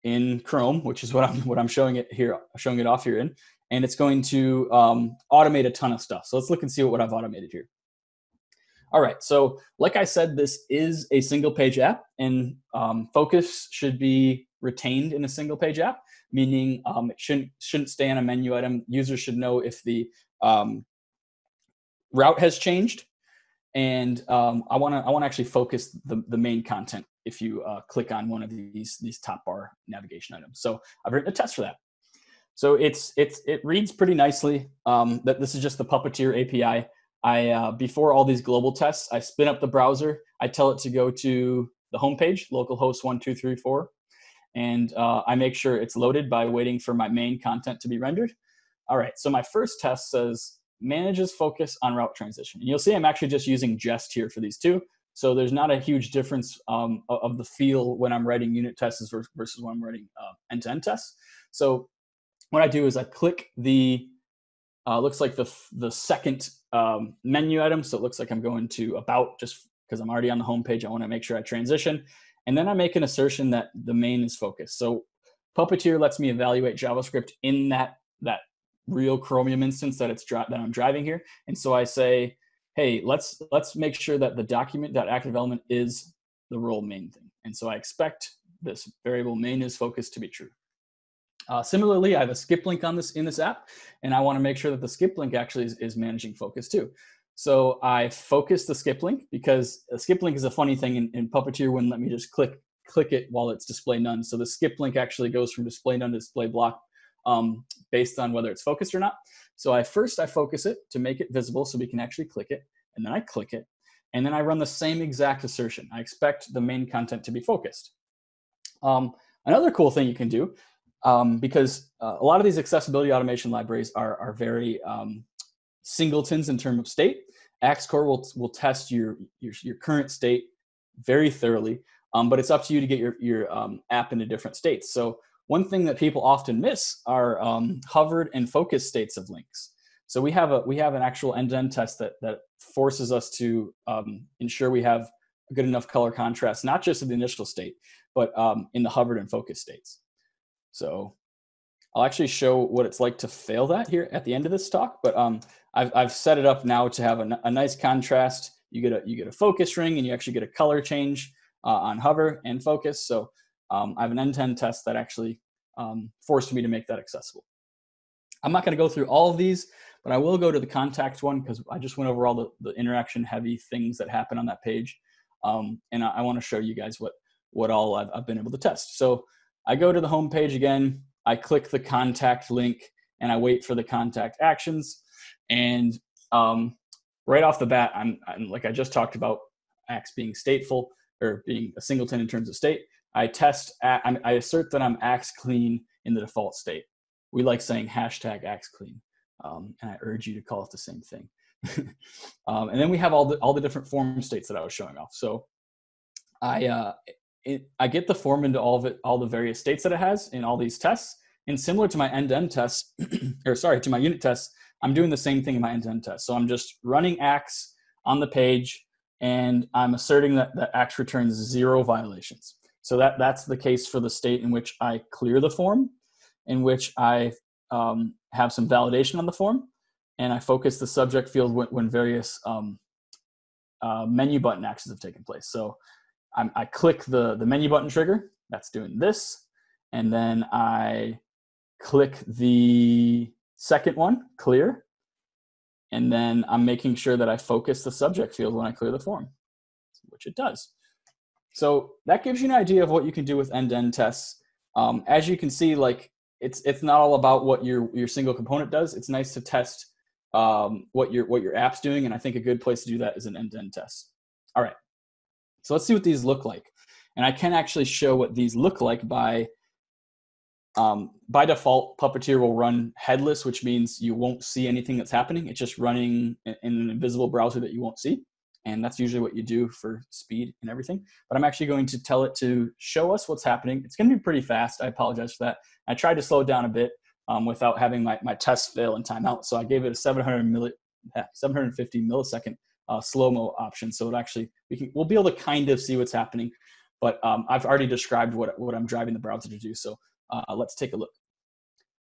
Speaker 1: in Chrome, which is what I'm what I'm showing it here, showing it off here in, and it's going to um, automate a ton of stuff. So let's look and see what I've automated here. All right, so like I said, this is a single page app and um, focus should be retained in a single page app, meaning um, it shouldn't, shouldn't stay on a menu item. Users should know if the um, route has changed. And um, I wanna, I wanna actually focus the, the main content if you uh, click on one of these, these top bar navigation items. So I've written a test for that. So it's, it's, it reads pretty nicely. Um, that this is just the Puppeteer API. I uh, before all these global tests, I spin up the browser. I tell it to go to the homepage, localhost one two three four, and uh, I make sure it's loaded by waiting for my main content to be rendered. All right, so my first test says manages focus on route transition, and you'll see I'm actually just using jest here for these two. So there's not a huge difference um, of the feel when I'm writing unit tests versus when I'm writing uh, end-to-end tests. So what I do is I click the uh, looks like the the second um, menu item. So it looks like I'm going to about just because I'm already on the home page. I want to make sure I transition. And then I make an assertion that the main is focused. So Puppeteer lets me evaluate JavaScript in that, that real Chromium instance that it's that I'm driving here. And so I say, hey, let's let's make sure that the document.active element is the role main thing. And so I expect this variable main is focused to be true. Uh, similarly, I have a skip link on this in this app, and I want to make sure that the skip link actually is, is managing focus too. So I focus the skip link because a skip link is a funny thing in, Puppeteer wouldn't let me just click click it while it's display none. So the skip link actually goes from display none to display block um, based on whether it's focused or not. So I first I focus it to make it visible so we can actually click it, and then I click it, and then I run the same exact assertion. I expect the main content to be focused. Um, another cool thing you can do, um, because uh, a lot of these accessibility automation libraries are, are very um, singletons in terms of state. Axe Core will, will test your, your, your current state very thoroughly, um, but it's up to you to get your, your um, app into different states. So one thing that people often miss are um, hovered and focused states of links. So we have a we have an actual end-to-end test that that forces us to um, ensure we have a good enough color contrast, not just in the initial state, but um, in the hovered and focused states. So I'll actually show what it's like to fail that here at the end of this talk. But um, I've I've set it up now to have a, a nice contrast. You get a you get a focus ring, and you actually get a color change uh, on hover and focus. So um, I have an end-to-end test that actually um, forced me to make that accessible. I'm not going to go through all of these. But I will go to the contact one because I just went over all the, the interaction heavy things that happen on that page. Um, and I, I want to show you guys what, what all I've, I've been able to test. So I go to the home page again, I click the contact link and I wait for the contact actions. And um, right off the bat, I'm, I'm, like I just talked about Axe being stateful or being a singleton in terms of state. I test, I, assert that I'm Axe clean in the default state. We like saying hashtag Axe clean um, and I urge you to call it the same thing. um, and then we have all the all the different form states that I was showing off. So I uh, it, I get the form into all of it, all the various states that it has in all these tests. And similar to my end-to-end tests, or sorry, to my unit tests, I'm doing the same thing in my end-to-end test. So I'm just running Axe on the page, and I'm asserting that that Axe returns zero violations. So that that's the case for the state in which I clear the form, in which I um, have some validation on the form, and I focus the subject field when, when various um, uh, menu button actions have taken place. So I'm, i click the, the menu button trigger, that's doing this, and then I click the second one, clear, and then I'm making sure that I focus the subject field when I clear the form, which it does. So that gives you an idea of what you can do with end-to-end tests. Um, as you can see, like it's it's not all about what your your single component does. It's nice to test um, what your what your app's doing, and I think a good place to do that is an end-to-end test. All right, so let's see what these look like, and I can actually show what these look like by um, by default. Puppeteer will run headless, which means you won't see anything that's happening. It's just running in an invisible browser that you won't see and that's usually what you do for speed and everything. But I'm actually going to tell it to show us what's happening. It's going to be pretty fast. I apologize for that. I tried to slow it down a bit um, without having my, my test fail and timeout. So I gave it a 700 milli, 750 millisecond uh, slow-mo option. So it actually, we can, we'll be able to kind of see what's happening. But um, I've already described what, what I'm driving the browser to do. So uh, let's take a look.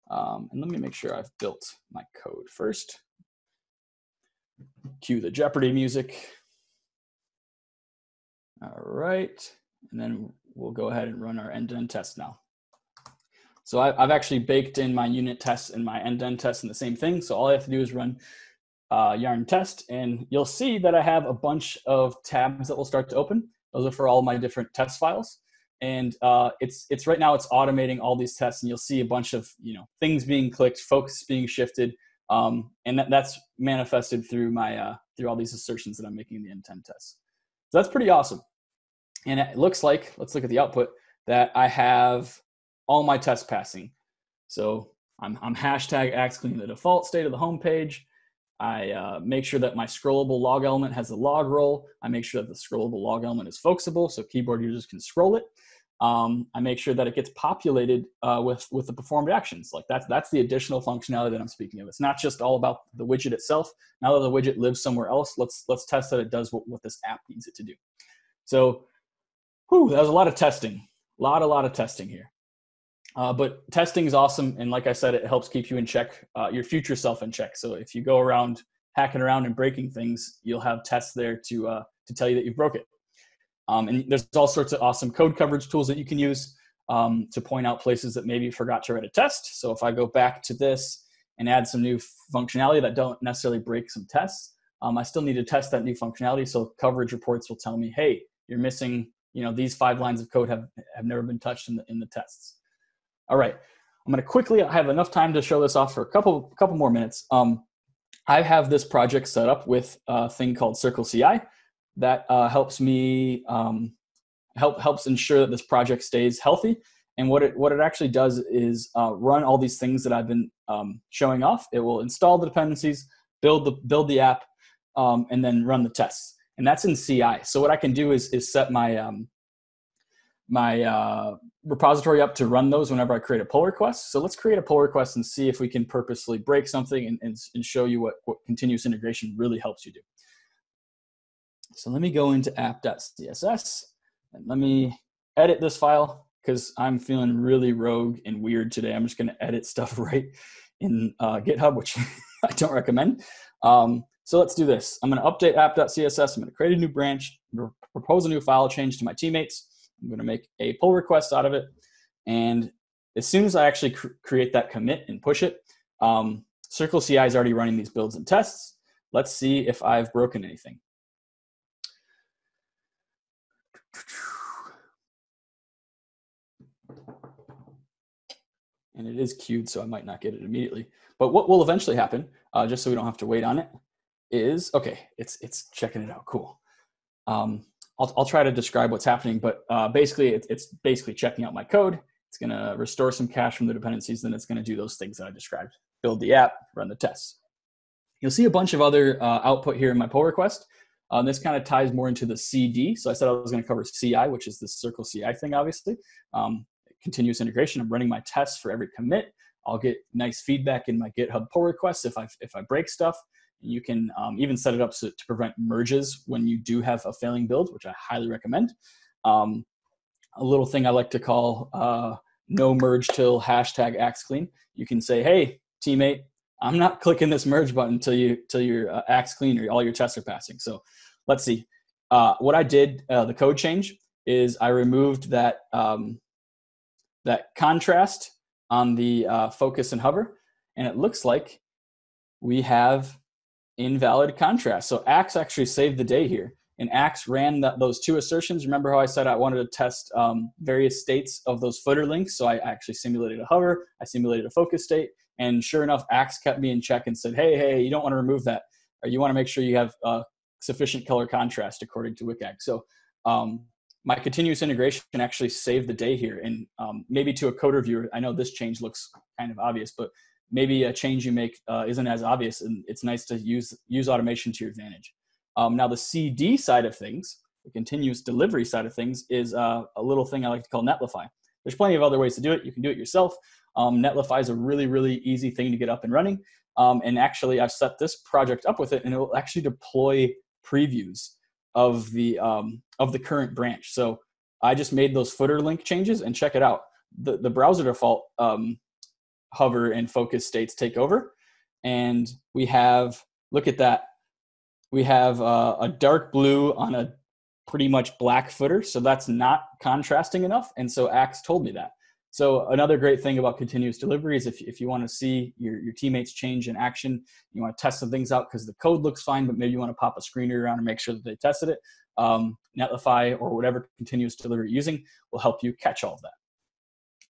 Speaker 1: Um, and let me make sure I've built my code first. Cue the Jeopardy music. All right, and then we'll go ahead and run our end-to-end test now. So I, have actually baked in my unit tests and my end-to-end tests in the same thing. So all I have to do is run uh, yarn test, and you'll see that I have a bunch of tabs that will start to open. Those are for all my different test files. And uh, it's it's right now it's automating all these tests, and you'll see a bunch of you know things being clicked, focus being shifted, um, and that, that's manifested through my uh, through all these assertions that I'm making in the end-to-end tests. So that's pretty awesome. And it looks like, let's look at the output, that I have all my tests passing. So I'm, I'm hashtag Axe clean the default state of the home page. I uh, make sure that my scrollable log element has a log role. I make sure that the scrollable log element is focusable so keyboard users can scroll it. Um, I make sure that it gets populated uh, with, with the performed actions. Like that's, that's the additional functionality that I'm speaking of. It's not just all about the widget itself. Now that the widget lives somewhere else, let's, let's test that it does what, what this app needs it to do. So whew, that was a lot of testing. A lot, a lot of testing here. Uh, but testing is awesome, and like I said, it helps keep you in check, uh, your future self in check. So if you go around hacking around and breaking things, you'll have tests there to uh, to tell you that you broke it. Um, and there's all sorts of awesome code coverage tools that you can use um, to point out places that maybe you forgot to write a test. So if I go back to this and add some new functionality that don't necessarily break some tests, um, I still need to test that new functionality. So coverage reports will tell me, hey, you're missing you know these five lines of code have have never been touched in the in the tests all right I'm going to quickly, I have enough time to show this off for a couple, couple more minutes. Um, I have this project set up with a thing called Circle CI that uh, helps me um, help helps ensure that this project stays healthy. And what it what it actually does is uh, run all these things that I've been um, showing off. It will install the dependencies, build the build the app, um, and then run the tests. And that's in CI. So what I can do is is set my um, my uh, repository up to run those whenever I create a pull request. So let's create a pull request and see if we can purposely break something and, and, and show you what, what continuous integration really helps you do. So let me go into app.css and let me edit this file because I'm feeling really rogue and weird today. I'm just going to edit stuff right in uh, GitHub, which I don't recommend. Um, so let's do this. I'm going to update app.css. I'm going to create a new branch, propose a new file change to my teammates. I'm going to make a pull request out of it. And as soon as I actually cr create that commit and push it, um, Circle CI is already running these builds and tests. Let's see if I've broken anything. And it is queued, so I might not get it immediately. But what will eventually happen, uh, just so we don't have to wait on it, is okay. It's it's checking it out. Cool. Um, I'll, I'll try to describe what's happening, but uh, basically it, it's basically checking out my code. It's going to restore some cache from the dependencies, then it's going to do those things that I described. Build the app, run the tests. You'll see a bunch of other uh, output here in my pull request. Um, this kind of ties more into the CD. So I said I was going to cover CI, which is the Circle CI thing, obviously. Um, continuous integration. I'm running my tests for every commit. I'll get nice feedback in my GitHub pull requests if I if I break stuff. You can um, even set it up so, to prevent merges when you do have a failing build, which I highly recommend. Um, a little thing I like to call uh, no merge till hashtag axe clean. You can say, hey, teammate, I'm not clicking this merge button until you till your uh, axe clean or all your tests are passing. So let's see. Uh, what I did, uh, the code change is I removed that um, that contrast on the uh, focus and hover, and it looks like we have invalid contrast. So Axe actually saved the day here. And Axe ran the, those two assertions. Remember how I said I wanted to test um, various states of those footer links? So I actually simulated a hover, I simulated a focus state, and sure enough, Axe kept me in check and said, hey, hey, you don't want to remove that. Or you want to make sure you have uh, sufficient color contrast according to WCAG. So um, my continuous integration actually save the day here. And um, maybe to a coder viewer, I know this change looks kind of obvious, but maybe a change you make uh, isn't as obvious, and it's nice to use use automation to your advantage. Um, now, the CD side of things, the continuous delivery side of things, is uh, a little thing I like to call Netlify. There's plenty of other ways to do it. You can do it yourself. Um, Netlify is a really, really easy thing to get up and running. Um, and actually, I've set this project up with it, and it will actually deploy previews of the um, of the current branch. So I just made those footer link changes, and check it out. The the browser default um, hover and focus states take over. And we have, look at that, we have uh, a dark blue on a pretty much black footer. So that's not contrasting enough. And so Axe told me that. So another great thing about continuous delivery is if, if you want to see your, your teammates change in action, you want to test some things out because the code looks fine, but maybe you want to pop a screener around and make sure that they tested it. Um, Netlify or whatever continuous delivery you're using will help you catch all of that.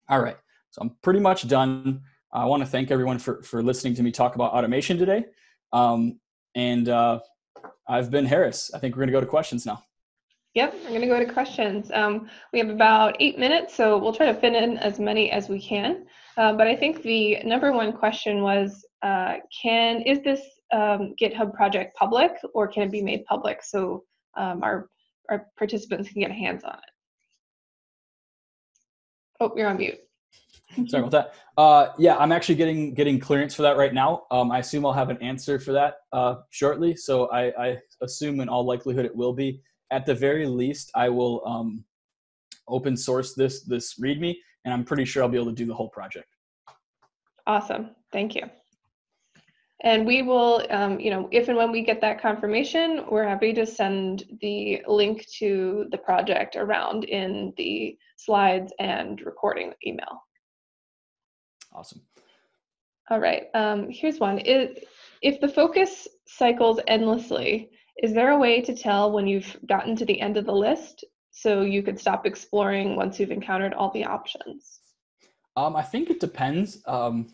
Speaker 1: All right, so I'm pretty much done. I want to thank everyone for, for listening to me talk about automation today. Um, and uh, I've been Harris. I think we're going to go to questions now.
Speaker 2: Yep, we're going to go to questions. Um, we have about eight minutes, so we'll try to fit in as many as we can. Uh, but I think the number one question was, uh, can is this um, GitHub project public or can it be made public so um, our, our participants can get hands on it? Oh, you're on mute.
Speaker 1: Sorry about that. Uh, yeah, I'm actually getting getting clearance for that right now. Um, I assume I'll have an answer for that uh, shortly. So I, I, assume in all likelihood it will be. At the very least, I will um, open source this this README, and I'm pretty sure I'll be able to do the whole project.
Speaker 2: Awesome. Thank you. And we will, um, you know, if and when we get that confirmation, we're happy to send the link to the project around in the slides and recording email.
Speaker 1: Awesome.
Speaker 2: All right. Um, here's one. Is, if the focus cycles endlessly, is there a way to tell when you've gotten to the end of the list so you could stop exploring once you've encountered all the options?
Speaker 1: Um, I think it depends. Um,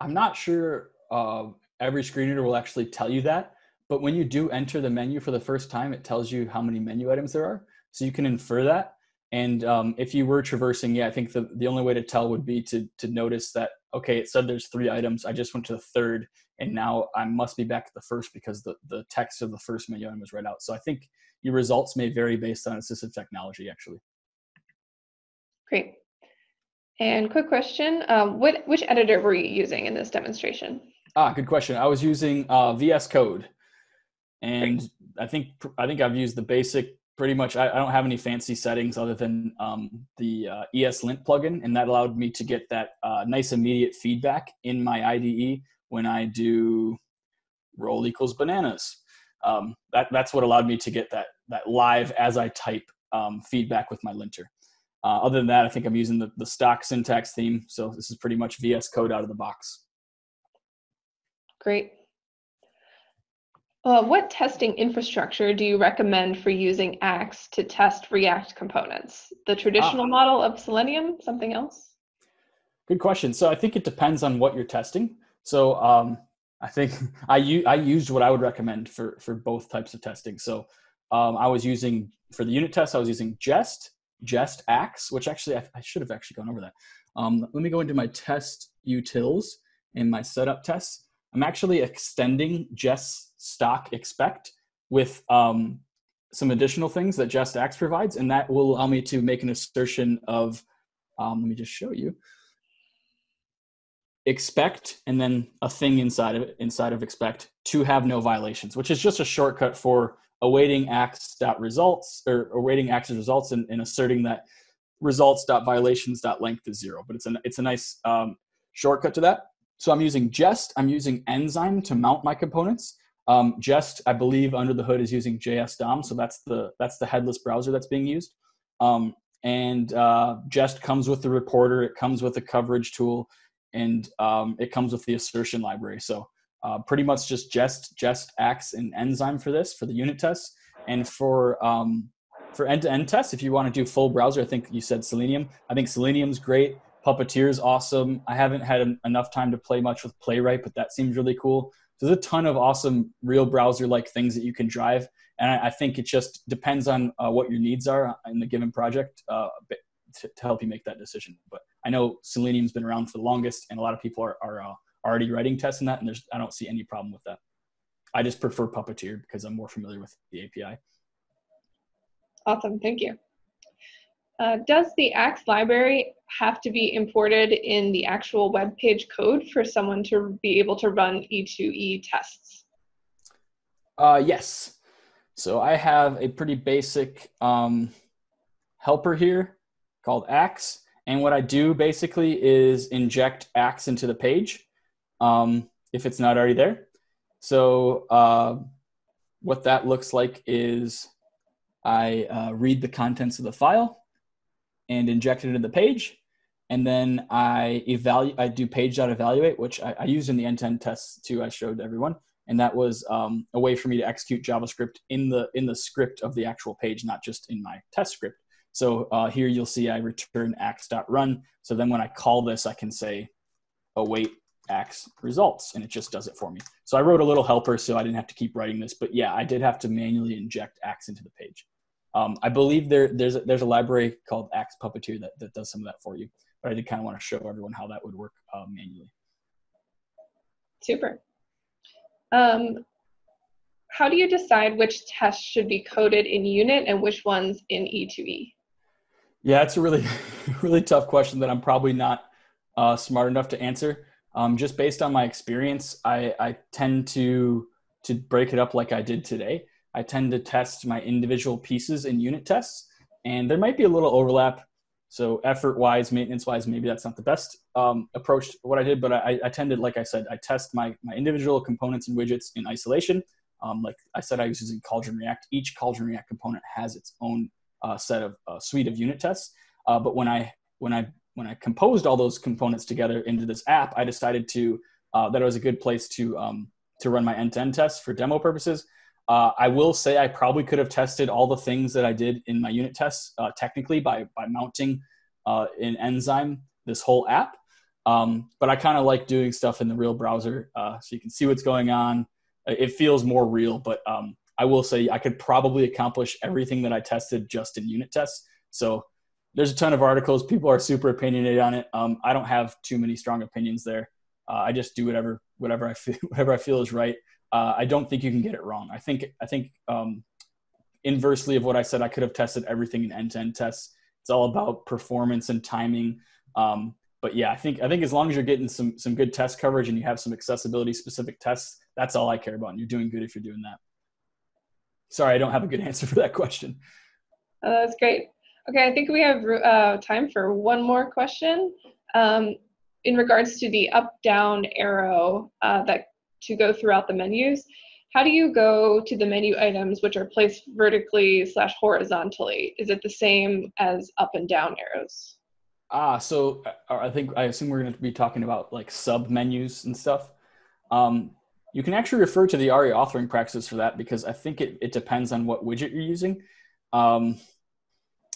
Speaker 1: I'm not sure uh, every screen reader will actually tell you that, but when you do enter the menu for the first time, it tells you how many menu items there are. So you can infer that. And um, if you were traversing, yeah, I think the, the only way to tell would be to, to notice that, okay, it said there's three items. I just went to the third, and now I must be back to the first because the, the text of the first menu item is read out. So I think your results may vary based on assistive technology, actually.
Speaker 2: Great. And quick question, um, what, which editor were you using in this demonstration?
Speaker 1: Ah, good question. I was using uh, VS Code, and Great. I think I think I've used the basic pretty much. I, I don't have any fancy settings other than um, the uh, ESLint plugin, and that allowed me to get that uh, nice immediate feedback in my IDE when I do role equals bananas. Um, that that's what allowed me to get that that live as I type um, feedback with my linter. Uh, other than that, I think I'm using the, the stock syntax theme. So this is pretty much VS Code out of the box.
Speaker 2: Great. Uh, what testing infrastructure do you recommend for using Axe to test React components? The traditional ah. model of Selenium, something else?
Speaker 1: Good question. So I think it depends on what you're testing. So um, I think I, u- I used what I would recommend for, for both types of testing. So um, I was using, for the unit test, I was using Jest Jest Axe, which actually I, I should have actually gone over that. Um, let me go into my test utils and my setup tests. I'm actually extending Jest stock expect with um, some additional things that Jest Axe provides, and that will allow me to make an assertion of, um, let me just show you, expect and then a thing inside of inside of expect to have no violations, which is just a shortcut for awaiting Axe dot results or awaiting Axe's results and, and asserting that results dot violations dot length is zero. But it's a it's a nice um, shortcut to that. So I'm using Jest. I'm using Enzyme to mount my components. Um, Jest, I believe, under the hood is using JS DOM, so that's the that's the headless browser that's being used. Um, and uh, Jest comes with the reporter. It comes with a coverage tool, and um, it comes with the assertion library. So uh, pretty much just Jest, Jest Axe, and Enzyme for this for the unit tests, and for um, for end-to-end tests. If you want to do full browser, I think you said Selenium. I think Selenium's great. Puppeteer is awesome. I haven't had enough time to play much with Playwright, but that seems really cool. There's a ton of awesome real browser-like things that you can drive, and I, I think it just depends on uh, what your needs are in the given project uh, to, to, help you make that decision. But I know Selenium's been around for the longest, and a lot of people are, are uh, already writing tests in that, and there's I don't see any problem with that. I just prefer Puppeteer because I'm more familiar with the API.
Speaker 2: Awesome, thank you. Uh, does the Axe library have to be imported in the actual web page code for someone to be able to run E2E tests?
Speaker 1: Uh, yes. So I have a pretty basic um, helper here called Axe. And what I do basically is inject Axe into the page um, if it's not already there. So uh, what that looks like is I uh, read the contents of the file and inject it into the page. And then I evaluate, I do page.evaluate, which I, I use in the end-to-end tests too, I showed everyone. And that was um, a way for me to execute JavaScript in the, in the script of the actual page, not just in my test script. So uh, here you'll see I return axe.run. So then when I call this, I can say await Axe results and it just does it for me. So I wrote a little helper so I didn't have to keep writing this, but yeah, I did have to manually inject Axe into the page. Um, I believe there there's a, there's a library called Axe Puppeteer that, that does some of that for you, but I did kind of want to show everyone how that would work uh, manually.
Speaker 2: Super. Um, how do you decide which tests should be coded in unit and which ones in E2E?
Speaker 1: Yeah, it's a really, really tough question that I'm probably not uh, smart enough to answer. Um, just based on my experience, I, I tend to to break it up like I did today. I tend to test my individual pieces in unit tests, and there might be a little overlap. So effort wise, maintenance wise, maybe that's not the best um, approach to what I did, but I, I tended, like I said, I test my, my individual components and widgets in isolation. Um, like I said, I was using Cauldron React. Each Cauldron React component has its own uh, set of uh, suite of unit tests. Uh, but when I when I when I composed all those components together into this app, I decided to uh, that it was a good place to um, to run my end-to-end tests for demo purposes. Uh, I will say I probably could have tested all the things that I did in my unit tests uh, technically by by mounting uh, an enzyme this whole app. Um, but I kind of like doing stuff in the real browser uh, so you can see what's going on. It feels more real, but um, I will say I could probably accomplish everything that I tested just in unit tests. So there's a ton of articles. People are super opinionated on it. Um, I don't have too many strong opinions there. Uh, I just do whatever whatever I feel whatever I feel is right. Uh, I don't think you can get it wrong. I think I think um, inversely of what I said, I could have tested everything in end-to-end tests. It's all about performance and timing. Um, but yeah, I think I think as long as you're getting some some good test coverage and you have some accessibility specific tests, that's all I care about. And you're doing good if you're doing that. Sorry, I don't have a good answer for that question.
Speaker 2: Oh, that's great. Okay, I think we have uh, time for one more question. Um, in regards to the up-down arrow uh, that to go throughout the menus, how do you go to the menu items which are placed vertically slash horizontally? Is it the same as up and down arrows?
Speaker 1: Ah, so uh, I think I assume we're going to be talking about like sub menus and stuff. Um, you can actually refer to the ARIA authoring practices for that because I think it, it depends on what widget you're using. Um,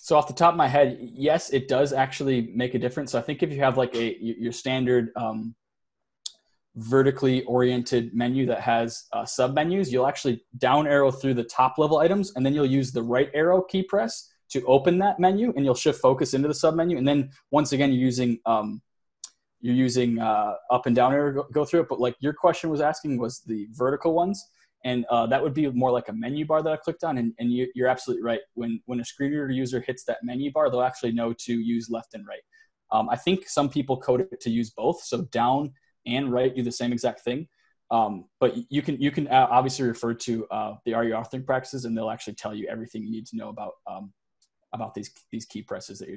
Speaker 1: so off the top of my head, yes, it does actually make a difference. So I think if you have like a your standard um, vertically oriented menu that has uh, sub menus, you'll actually down arrow through the top level items, and then you'll use the right arrow key press to open that menu, and you'll shift focus into the sub menu. And then once again, you're using um, you're using uh, up and down arrow go, go, through it. But like your question was asking was the vertical ones, and uh, that would be more like a menu bar that I clicked on. And, and you, are absolutely right. When when a screen reader user hits that menu bar, they'll actually know to use left and right. Um, I think some people code it to use both, so down and right do the same exact thing. Um, but you can you can uh, obviously refer to uh, the ARIA authoring practices, and they'll actually tell you everything you need to know about um, about these these key presses that you're